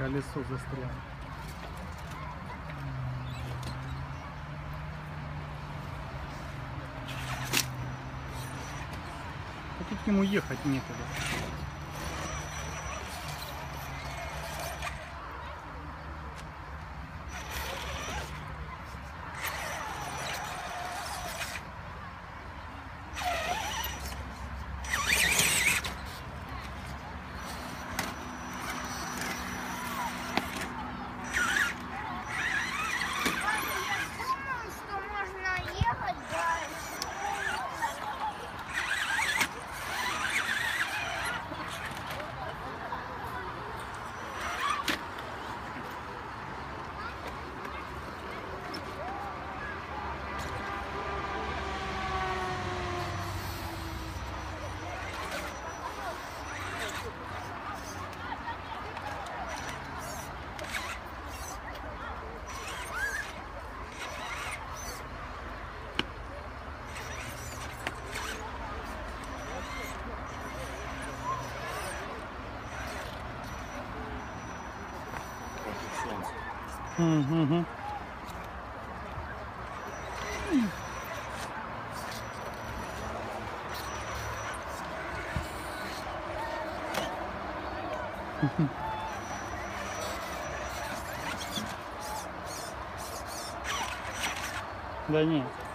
Колесо застряло. А тут ему ехать некуда. Угу. Да нет.